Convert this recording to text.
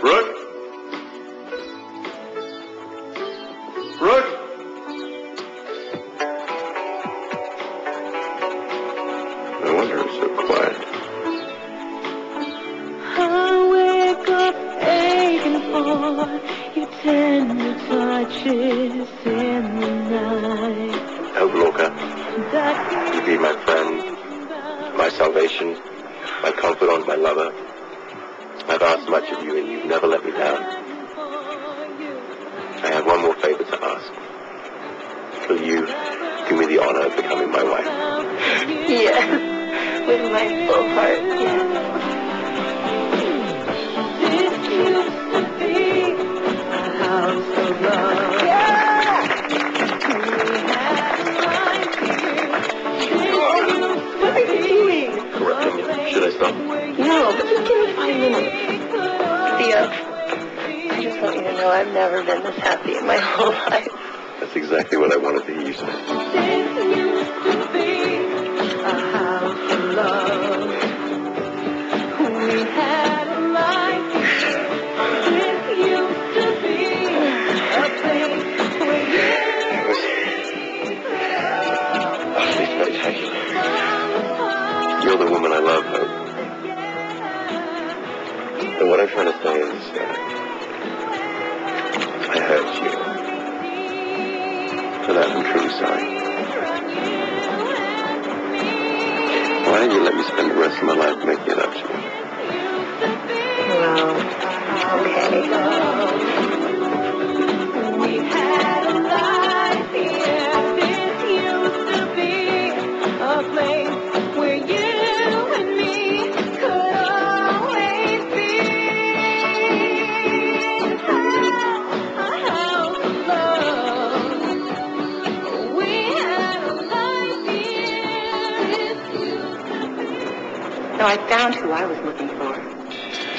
Brooke? Brooke? No wonder it's so quiet. I wake up aching for your tender touches in the night. Lorca, That you be my friend, my salvation, my confidant, my lover. I've asked much of you and you've never let me down. I have one more favor to ask. Will you do me the honor of becoming my wife? Yes, with my full heart, yes. This used to be a house of love. We had a life here. This used to be Correct me. Should I stop? No, but just give me five minutes. Theo, I just want you to know I've never been this happy in my whole life. That's exactly what I wanted to hear you say. Used to be a house of love. We had a life. This used to be a place where It was utterly spectacular. You're the woman I love, And what I'm trying to say is, uh, I hurt you. For that, I'm truly sorry. Why don't you let me spend the rest of my life making it up to you? Well, okay. So I found who I was looking for.